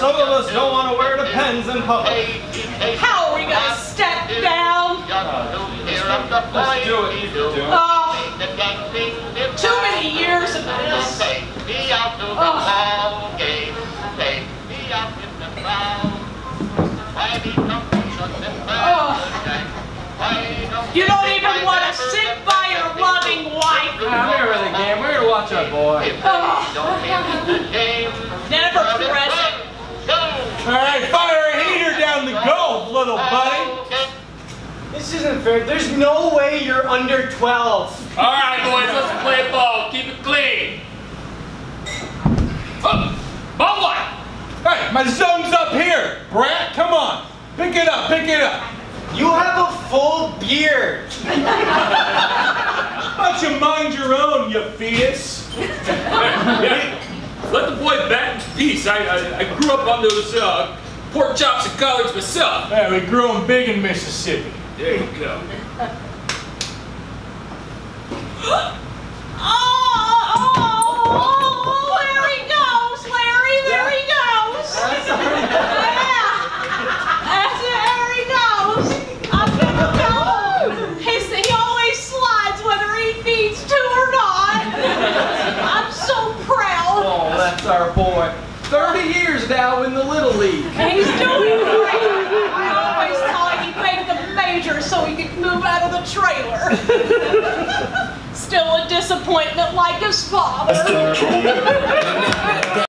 some of us don't want to wear the pens in public. How are we gonna step down? Let's do it. Do it. Oh, too many years of this. Oh, you don't even want to sit by your loving wife. I'm here with the game. We're here to watch our boy. Oh, never present. All right, fire a heater down the gulf, little buddy. This isn't fair. There's no way you're under 12. All right, boys, let's play ball. Keep it clean. Oh, ball one. Hey, my zone's up here. Brat, come on. Pick it up, pick it up. You have a full beard. Why don't you mind your own, you fetus? Yeah. Let the boy bat in peace. I, I, I grew up under those uh, pork chops and collards myself. Yeah, we grew 'em big in Mississippi. There you go. Oh, oh, oh, oh, there he goes, Larry, there he goes. That's there he goes. I'm gonna go. He's, he always slides whether he needs to or not. I'm so proud. Oh, that's our boy. 30 years now in the Little League. He's doing great. I always thought he'd make the major so he could move out of the trailer. Still a disappointment like his father.